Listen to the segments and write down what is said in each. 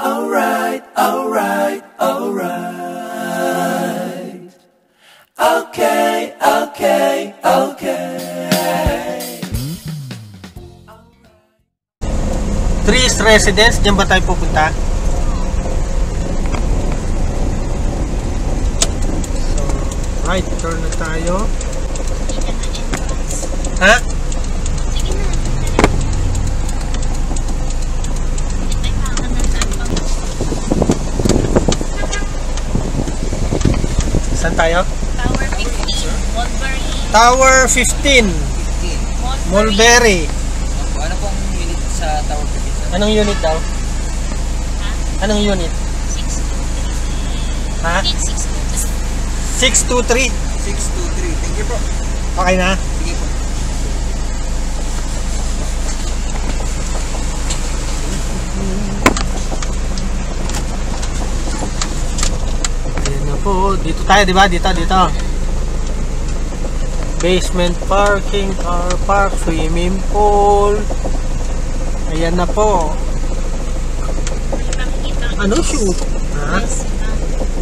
Alright, alright, alright. Okay, okay, okay. Trees Residence, diyan ba tayo pupunta? So, right turn na tayo. Ha? Saan tayo? Tower 15, Mulberry, Tower 15, Mulberry. Ano pong unit sa Tower 15? sir? Anong unit daw? Anong unit? 623. Ha? 623. 623. 623. Thank you po. Okay na? Po. Dito tayo, di ba? Dito, dito. Basement parking, car park, swimming pool. Ayan na po. Ano shoot? Ha?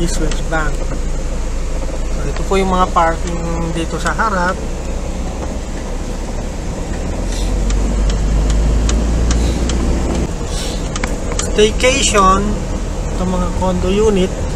East West Bank. So, ito po yung mga parking dito sa harap. Staycation. Ito mga condo unit.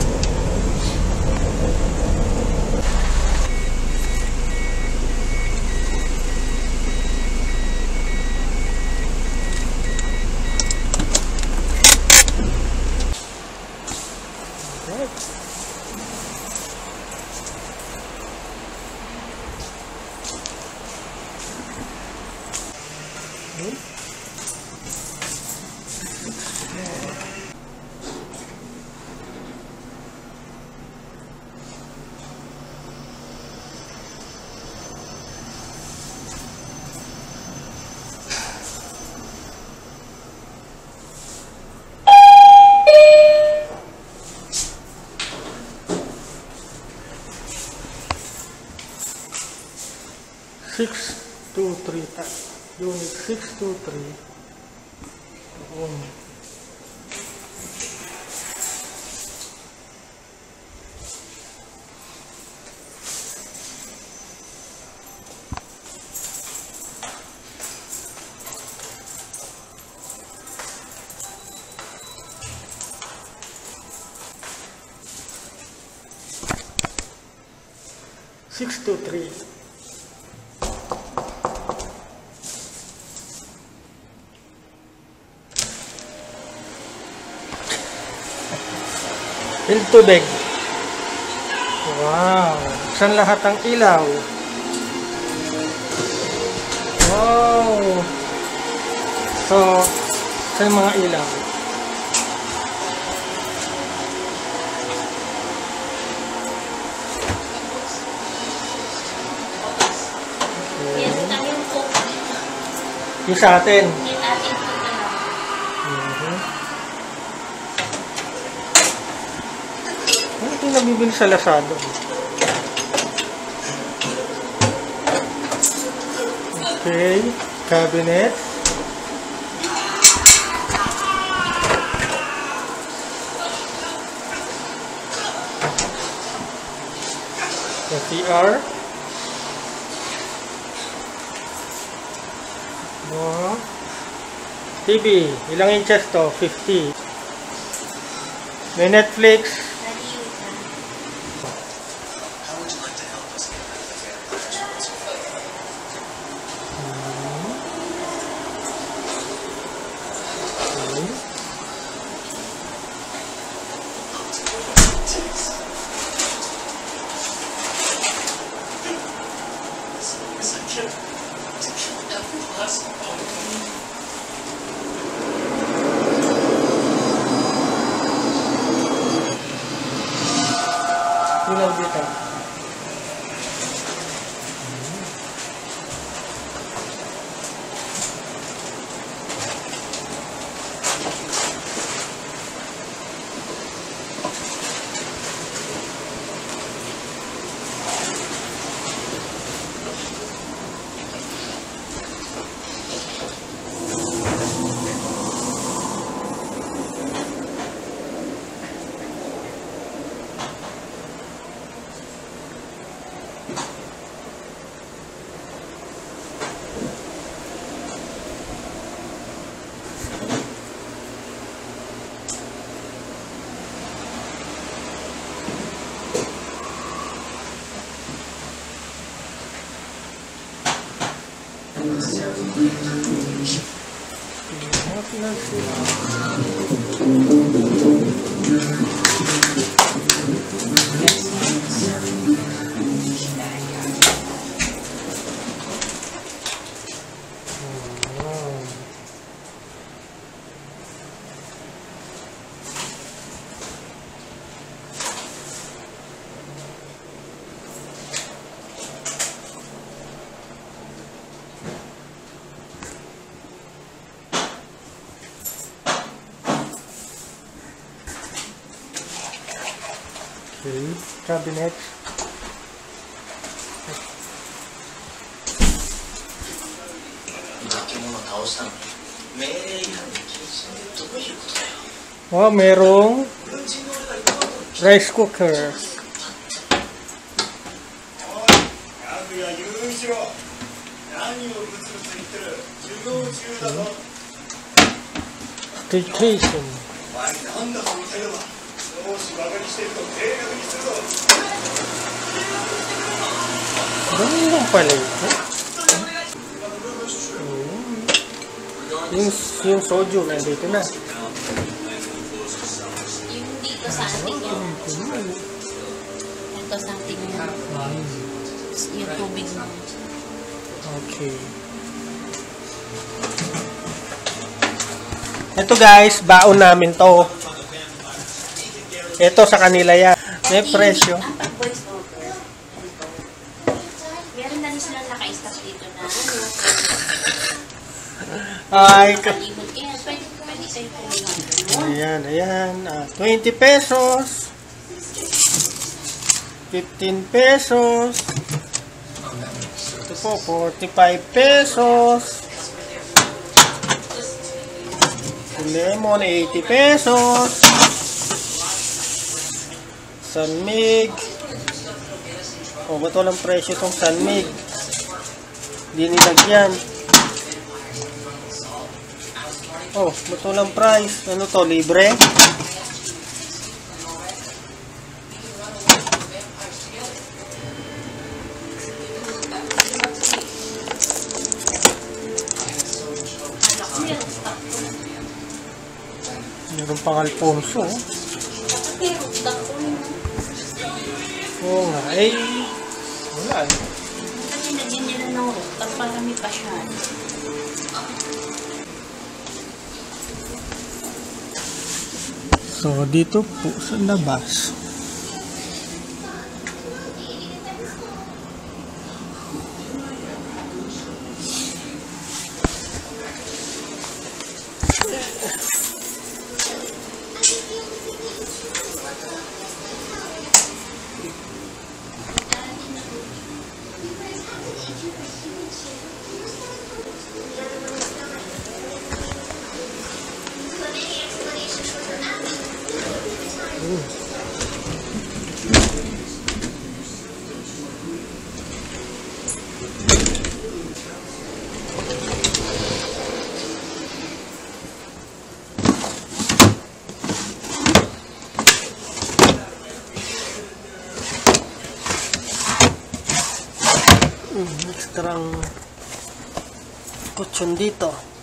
Three unit six two three. Um, Six two three. Yung tubig. Wow. Saan lahat ang ilaw? Wow. So, saan mga ilaw? Yes, tayo po. Yung sa atin. Yung ating po na lang. Mhm. Nabibili sa Lazada? Okay. Cabinet. FTR. Wow. TV, ilang inches to? 50. May Netflix. cabinet. Oh, merong rice cooker. Vacation. お前なんだその態度は上司バカにしてると定額にするぞ Ganun lang pala ito. Yung, yung soju nandito na. Yung dito sa ating yan. Ito sa ating yan. Yung tubig mo. Okay. Ito guys, baon namin to. Ito sa kanila yan. May presyo. Meron na rin silang naka-stop dito na ano. Ay, ka- Ayan, ayan. Ah, 20 pesos. 15 pesos. Ito po, 45 pesos. Lemon, 80 pesos. Sanmig. Oh, ba't walang presyo itong Sanmig? Hindi nilagyan. Oh, ba't walang price? Ano to, libre? Meron pang Alfonso. oh. Pero, dako yun. Oo nga, eh. Wala eh. Kasi nila ng rooftop para may pasyan. So, dito po sa labas. Mm, ekstrang kutsyon dito.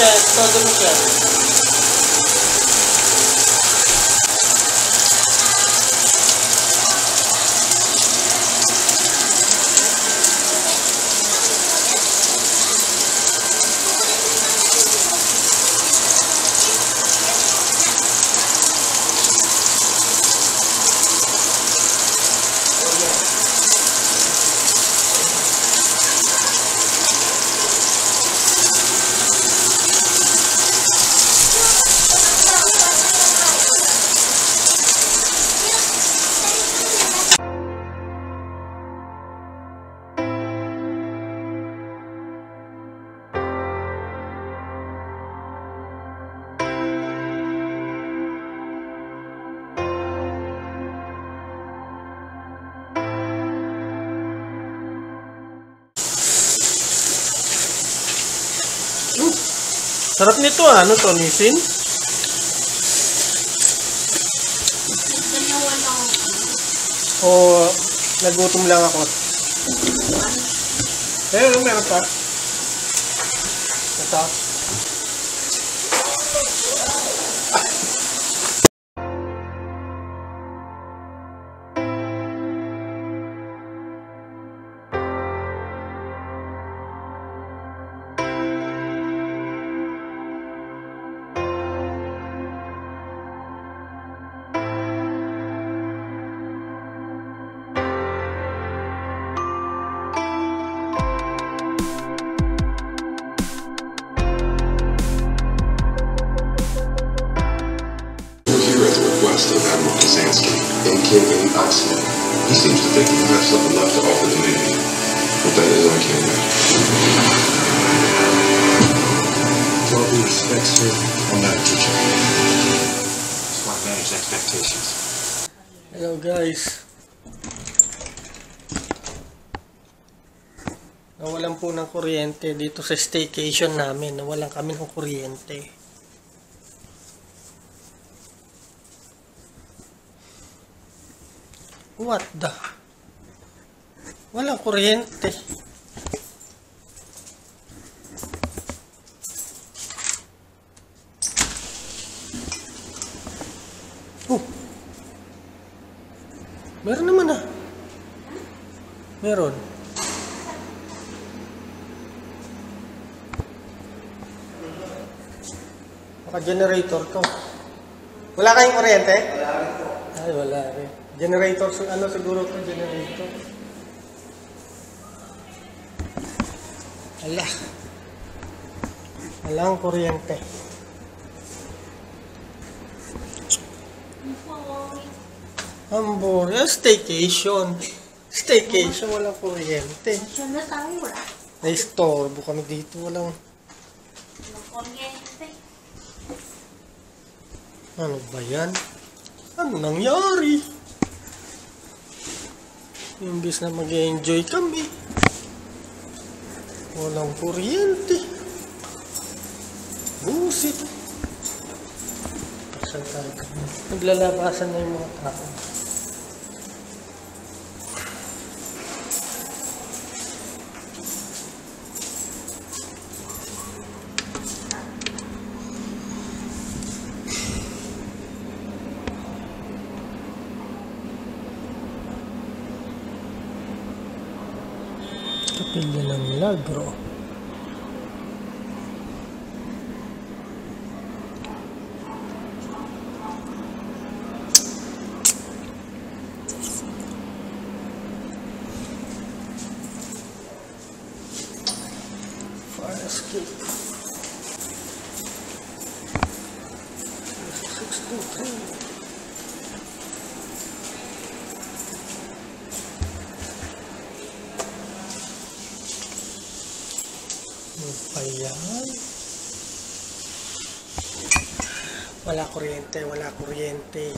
Evet, tadımız var. Sarap nito ah. Ano to, lang. O nagutom lang ako? Eh, meron pa. Ito. Ng kuryente dito sa staycation namin. Nawalan kami ng kuryente. What the? Walang kuryente. Oh. Meron naman ah. Meron. Naka-generator to. Wala kayong kuryente? Wala rin po. Ay, wala rin. Generator, ano siguro to generator? Ala. Walang kuryente. Ambor, ah, staycation. Staycation, walang kuryente. Siya na tayo wala. Na-istorbo kami dito, walang... Walang kuryente. Ano ba yan? Ano nangyari? Imbis na mag enjoy kami. Walang kuryente. Busit. Saan tayo? Naglalabasan na yung mga tao. questo quindi è kuryente, wala kuryente.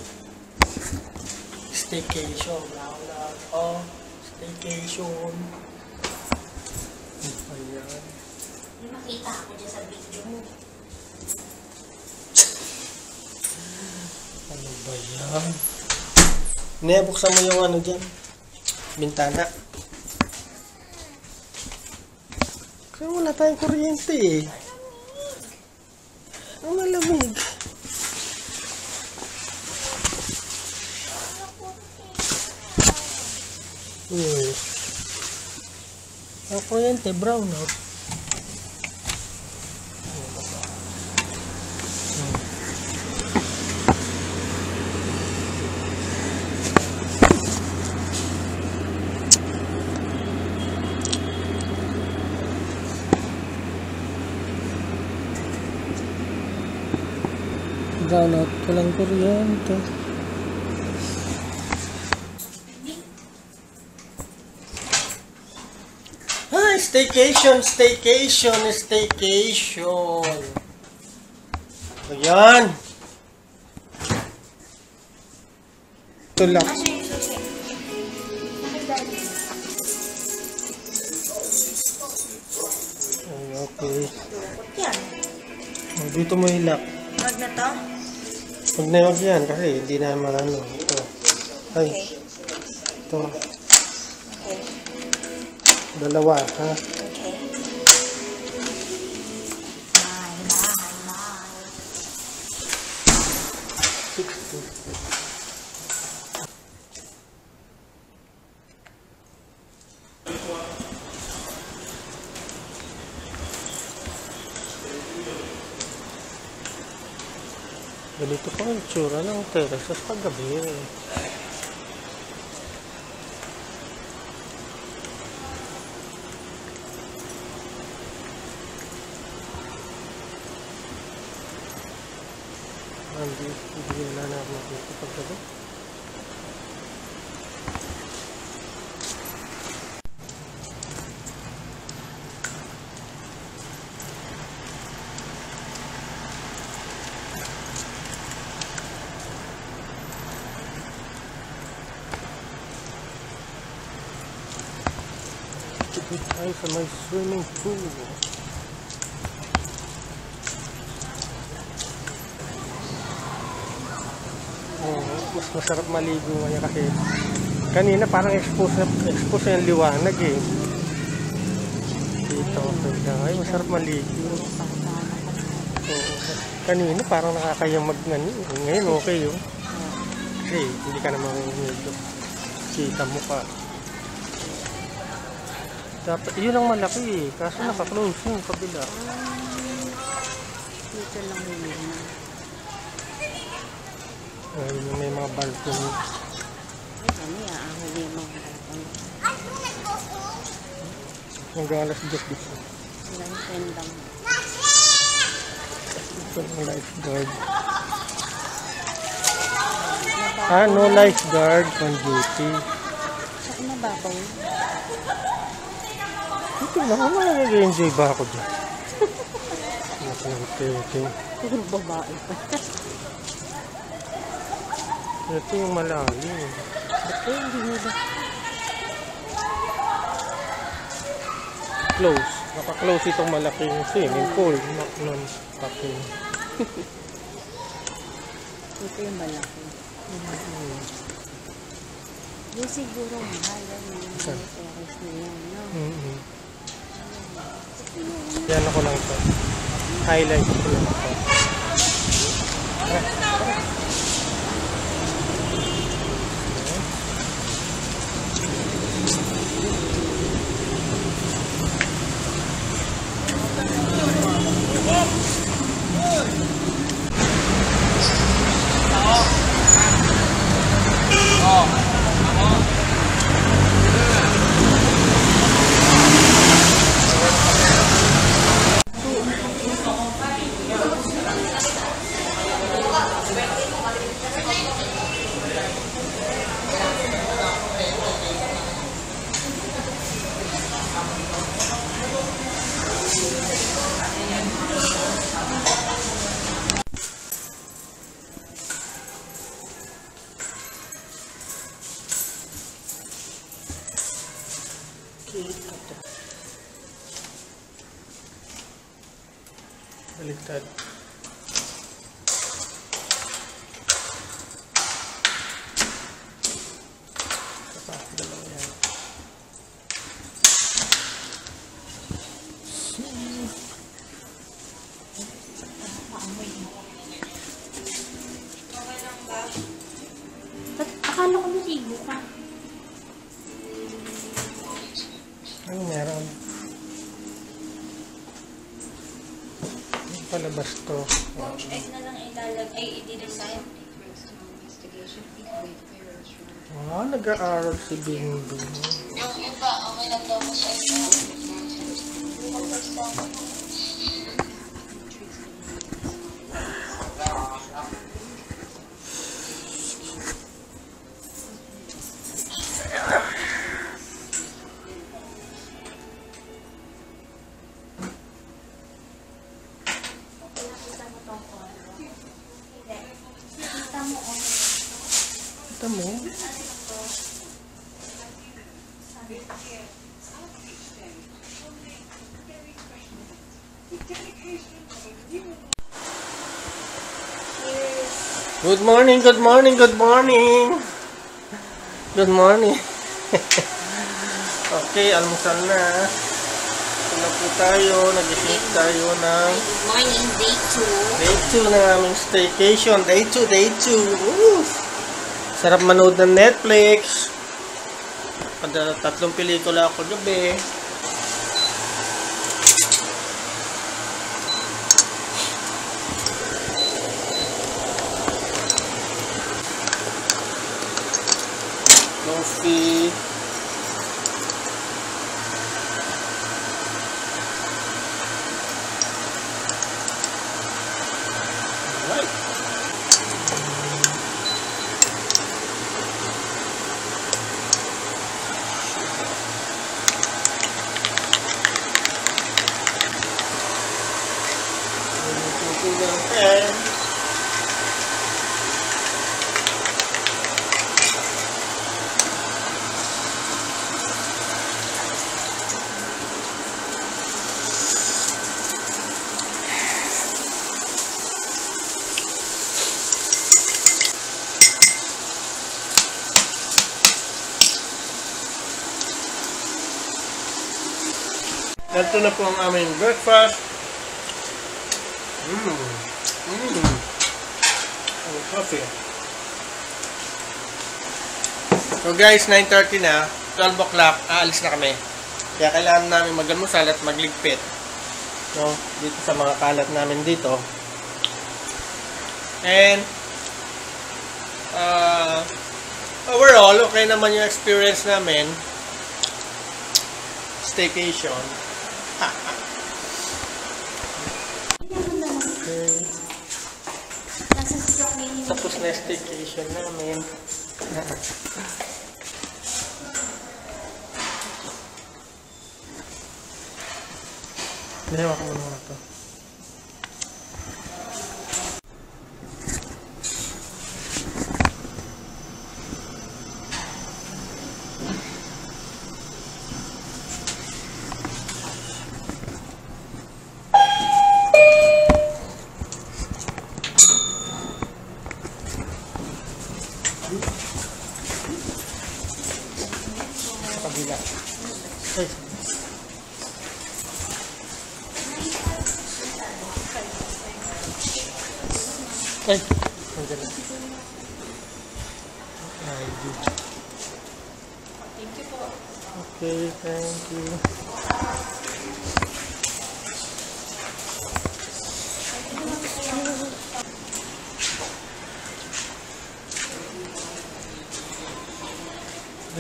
Staycation, wala wala. Oh, staycation. Ano ba yan? Yung makita ako dyan sa video mo. Ano ba yan? Nia, buksan mo yung ano dyan. Bintana. Kasi wala tayong kuryente eh. Kuryente, brown out. Brown out. Walang kuryente. Staycation, staycation, staycation. Ayan. Ito lang. Ay, okay. Yan. Dito mo hilak. Wag na to? Huwag na huwag yan kasi hindi na maano. Ito. Ay, Okay. ito. Dalawa, ha? Okay. Ganito po ang tsura ng terraces paggabi. Eh. Hindi, hindi na na makita paggabi. Good tayo sa may swimming pool. Oo, mas masarap maligo ngayon kasi kanina parang expose na expose na yung liwanag eh. Dito, ay masarap maligo. Oo. Kanina parang nakakayang mag. Ngayon okay yun. Kasi hindi ka naman medyo kita mo pa. Dapat, yun ang malaki eh. Kaso naka-close yung kabila. Dito lang yun. Ayun yung may mga balcony. Yan? Ang huli yung mga ano. Hanggang alas 10 dito. Ilang tendang. Ito ang lifeguard. Ah, no lifeguard on duty. Saan nababaw? Ito na, ano nag-enjoy ba ako dyan? Nakangiti. Puro babae pa. Ito yung malalim. Ba't kaya hindi nila? Close. Naka-close itong malaking swimming pool. Not non-packing. Ito yung malaki. Di siguro mahal yan yung terrace na yan, no? Mm-hmm. Yan ako lang ito. Highlight ko lang ito. Baliktad. Palabas to. Egg na lang ilalag, ay i-design. Ah, nag-aaral si Bimbo. Yung iba, okay lang daw mo Good morning, good morning, good morning. Good morning. okay, almusal na. Ito na po tayo. Nagising tayo ng Good morning, day 2. day 2 ng aming staycation. Day 2, day 2. Woo! Sarap manood ng Netflix. Kada tatlong pelikula ako gabi. Coffee. Alright. Ayan. Ito na po ang aming breakfast. Mmm. Mmm. Ang coffee. So guys, 9.30 na. 12 o'clock, aalis na kami. Kaya kailangan namin mag-almusal at magligpit. No? Dito sa mga kalat namin dito. And, uh, overall, okay naman yung experience namin. Staycation. Tapos na staycation namin. Dalawa ko muna to.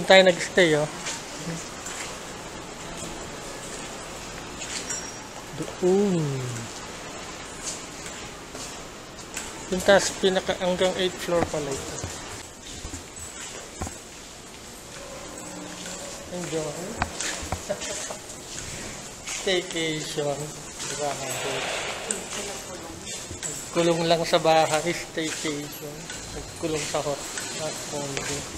Tayo nag-stay, oh. Doon. Yung taas, pinaka, hanggang 8th floor pala ito. Enjoy. Staycation. Bahay. Kulong lang sa bahay, staycation. Nagkulong sa hot. At condo.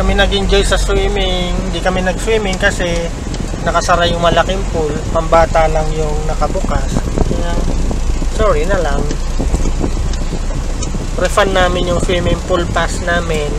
Kami nag-enjoy sa swimming. Hindi kami nag-swimming kasi nakasara yung malaking pool. Pambata lang yung nakabukas. Kaya, sorry na lang. Refund namin yung swimming pool pass namin.